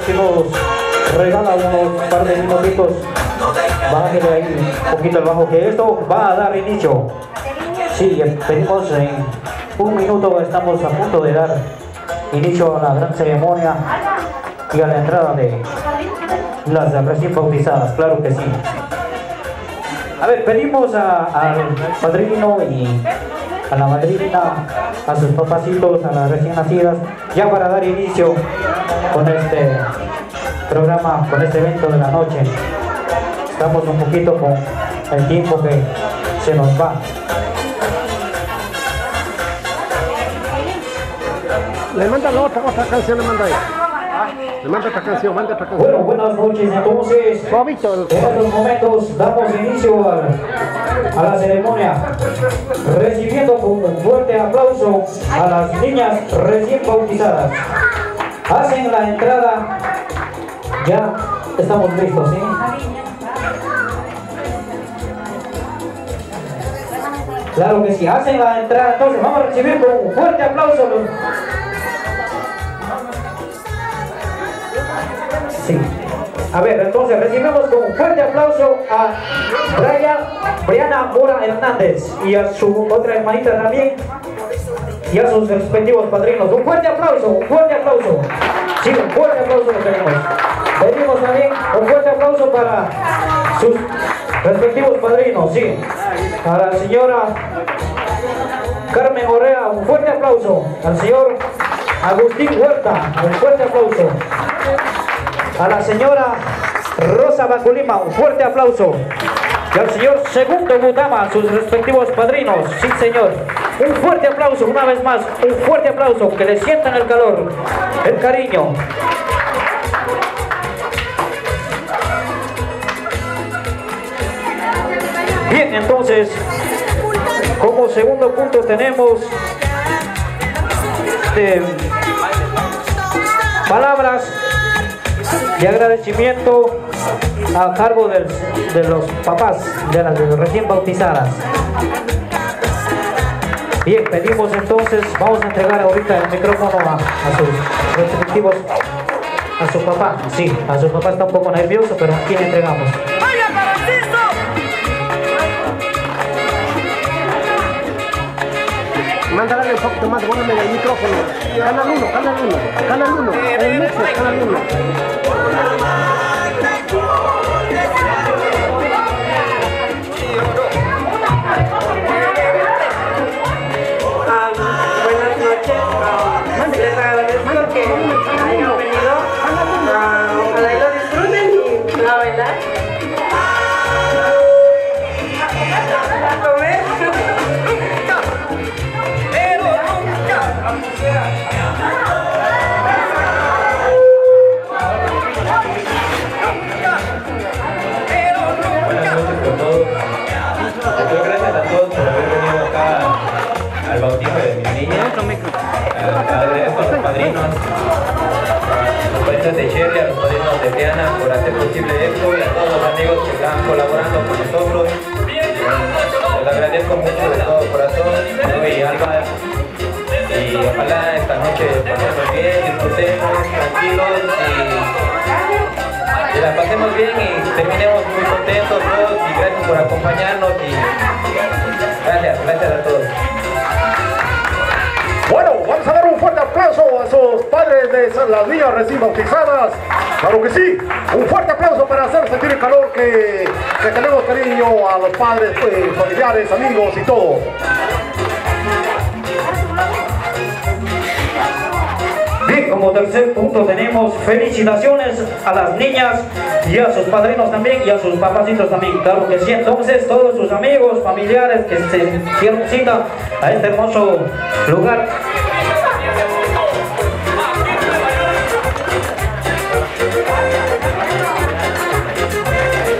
Si nos regala unos par de minutitos, bájale ahí un poquito el bajo, que esto va a dar inicio. Sí, pedimos en un minuto, estamos a punto de dar inicio a la gran ceremonia y a la entrada de las recién bautizadas, claro que sí. A ver, pedimos al padrino y a la madrina, a sus papacitos, a las recién nacidas, ya para dar inicio con este programa, con este evento de la noche. Estamos un poquito con el tiempo que se nos va. Le manda la otra, otra canción, le manda ahí. Le manda otra canción, manda otra canción. Bueno, buenas noches entonces. En estos momentos damos inicio al- a la ceremonia, recibiendo con un fuerte aplauso a las niñas recién bautizadas. Hacen la entrada, ya estamos listos, ¿sí? Claro que sí, hacen la entrada, entonces vamos a recibir con un fuerte aplauso. los- Sí. A ver, entonces recibimos con un fuerte aplauso a Brian, Briana Mora Hernández y a su otra hermanita también y a sus respectivos padrinos. Un fuerte aplauso, un fuerte aplauso. Sí, un fuerte aplauso lo tenemos. Pedimos también un fuerte aplauso para sus respectivos padrinos, sí. A la señora Carmen Orrea, un fuerte aplauso. Al señor Agustín Huerta, un fuerte aplauso. A la señora Rosa Baculima, un fuerte aplauso. Y al señor Segundo Butama, sus respectivos padrinos. Sí, señor. Un fuerte aplauso, una vez más. Un fuerte aplauso. Que le sientan el calor, el cariño. Bien, entonces, como segundo punto tenemos de palabras de agradecimiento a cargo del- de los papás de las recién bautizadas. Bien, pedimos entonces, vamos a entregar ahorita el micrófono a, a sus respectivos, a su papá. Sí, a su papá está un poco nervioso, pero aquí le entregamos. Mándale un poquito más, póngame el micrófono. Canal 1, canal 1, canal 1, el canal 1. Hacer posible esto y a todos los amigos que están colaborando con nosotros. Les agradezco mucho de todo corazón, y Alba. Y ojalá esta noche pasemos bien, disfrutemos tranquilos y la pasemos bien y terminemos muy contentos todos y gracias por acompañarnos y gracias, gracias a todos. A sus padres de las niñas recién bautizadas. Claro que sí, un fuerte aplauso para hacer sentir el calor que, tenemos cariño a los padres, eh, familiares, amigos y todo. Bien, como tercer punto tenemos felicitaciones a las niñas y a sus padrinos también y a sus papacitos también, claro que sí. Entonces todos sus amigos, familiares que se dieron cita a este hermoso lugar.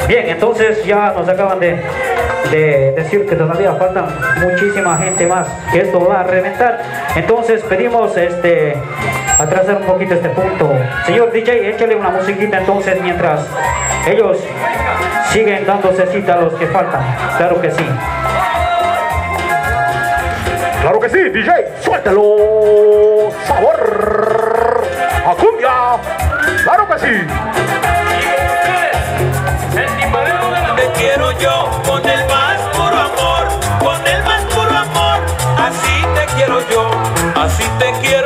Bien, entonces ya nos acaban de, de decir que todavía faltan muchísima gente más, que esto va a reventar. Entonces pedimos este atrasar un poquito este punto. Señor DJ, échale una musiquita entonces mientras ellos siguen dándose cita a los que faltan. Claro que sí. Claro que sí, DJ, suéltalo. Sabor a cumbia. Claro que sí. Yo con el más puro amor, con el más puro amor. Así te quiero yo, así te quiero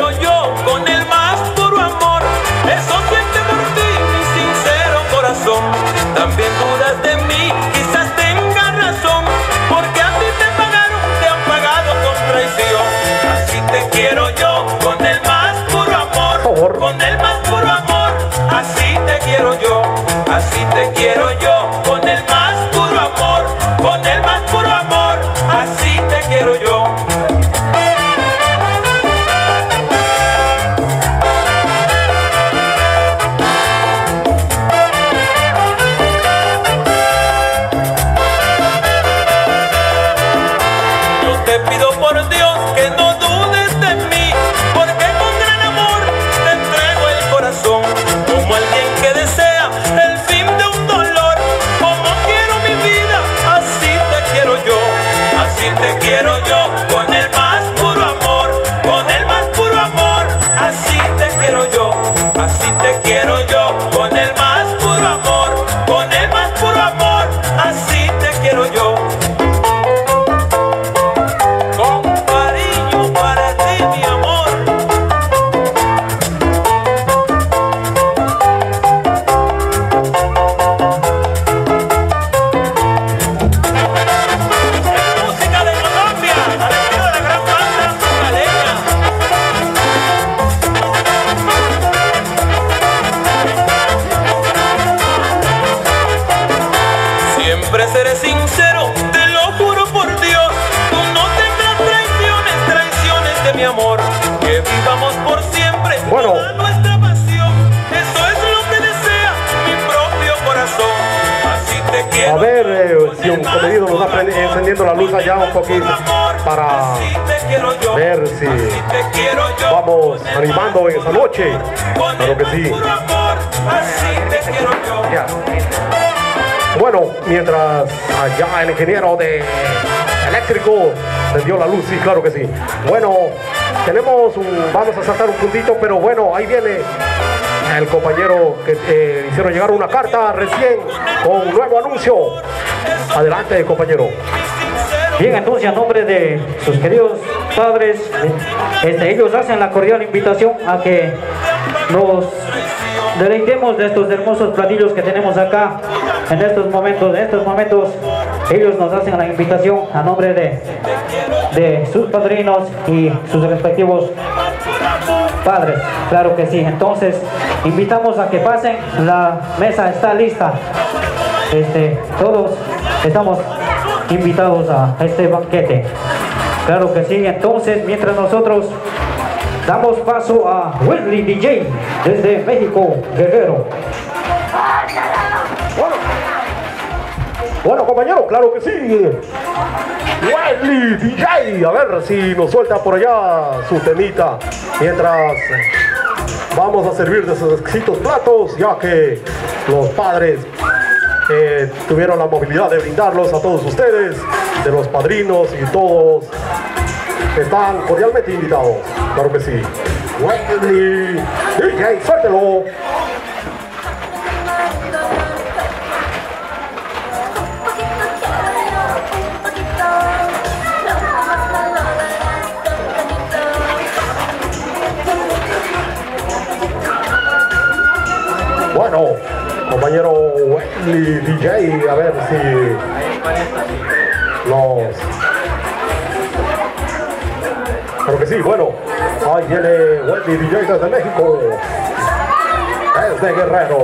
la luz allá un poquito para ver si vamos animando en esa noche. Claro que sí. Bueno, mientras allá el ingeniero de eléctrico prendió la luz, sí, claro que sí. Bueno, tenemos un, vamos a saltar un puntito, pero bueno, ahí viene el compañero que eh, hicieron llegar una carta recién con un nuevo anuncio. Adelante, compañero. Bien, entonces a nombre de sus queridos padres, este, ellos hacen la cordial invitación a que nos deleitemos de estos hermosos platillos que tenemos acá en estos momentos. En estos momentos ellos nos hacen la invitación a nombre de, de sus padrinos y sus respectivos padres. Claro que sí. Entonces invitamos a que pasen. La mesa está lista. Este, todos estamos invitados a este banquete. Claro que sí, entonces mientras nosotros damos paso a Wesley DJ desde México, Guerrero. Bueno, compañero, claro que sí. Wesley DJ, a ver si nos suelta por allá su temita. Mientras vamos a servir de esos exquisitos platos, ya que los padres eh, tuvieron la movilidad de brindarlos a todos ustedes, de los padrinos y todos están cordialmente invitados. Claro que sí. Suéltelo. Compañero Wesley DJ, a ver si nos... Creo que sí, bueno, ahí viene Wesley DJ desde México, desde Guerrero.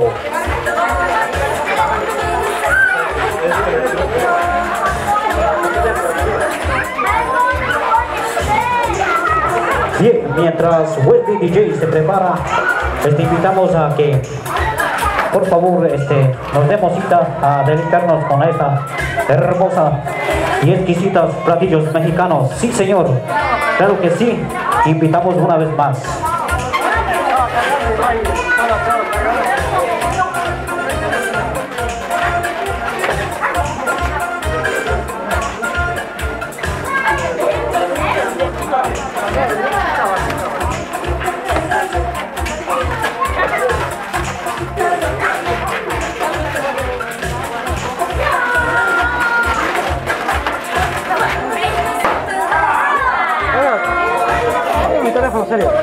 Bien, mientras Wesley DJ se prepara, este, invitamos a que por favor este, nos demos cita a dedicarnos con esta hermosa y exquisitas platillos mexicanos. Sí, señor, claro que sí, invitamos una vez más. せるよ。う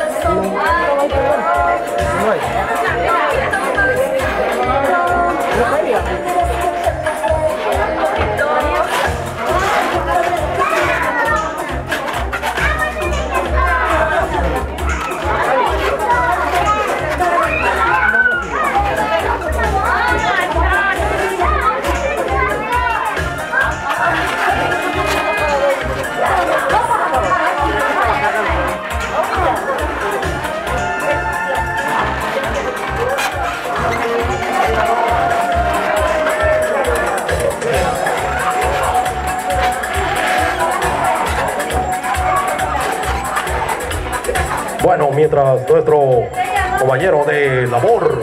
まい。Nuestro compañero de labor,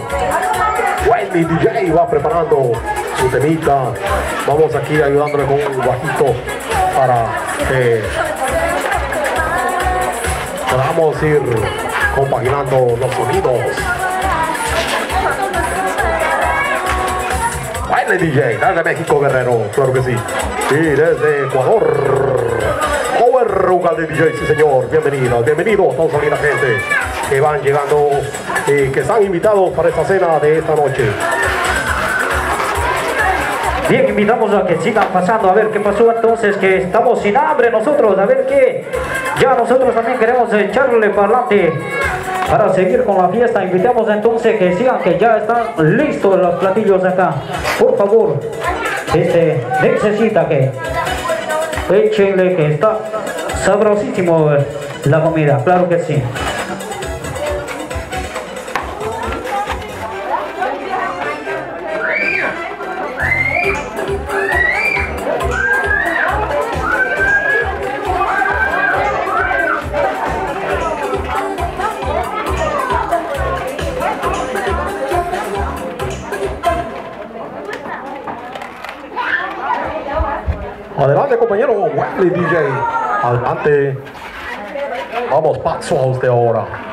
Wendy DJ, va preparando su temita. Vamos aquí ayudándole con un bajito para que podamos ir compaginando los sonidos. Baile DJ, desde México Guerrero, claro que sí. Y desde Ecuador. Rugal de DJ, sí señor. Bienvenidos, bienvenidos todos aquí la gente que van llegando y que están invitados para esta cena de esta noche. Bien, invitamos a que sigan pasando a ver qué pasó entonces, que estamos sin hambre nosotros, a ver qué. Ya nosotros también queremos echarle para adelante para seguir con la fiesta. Invitamos entonces que sigan, que ya están listos los platillos acá. Por favor, este necesita que échenle que está sabrosísimo la comida, claro que sí. Adelante. Vamos paso a usted ahora.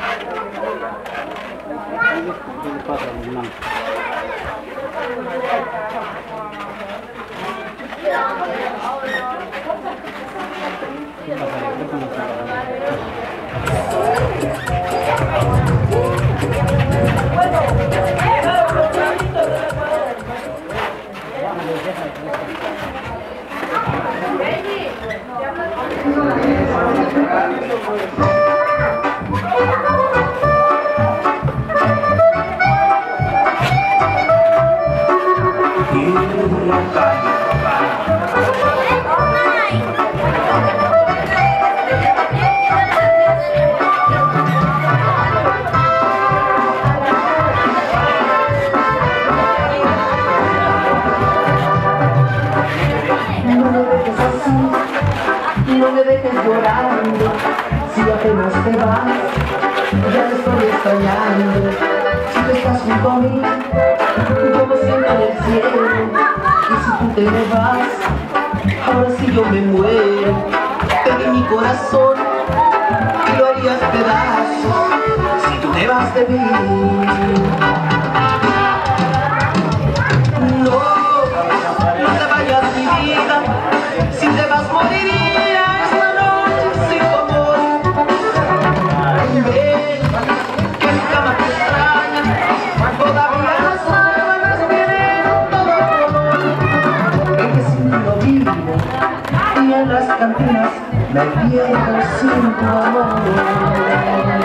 Yo me y si tú te vas, ahora sí yo me muero. Pegué mi corazón y lo harías pedazos si tú te vas de mí. Me pierdo sin tu amor.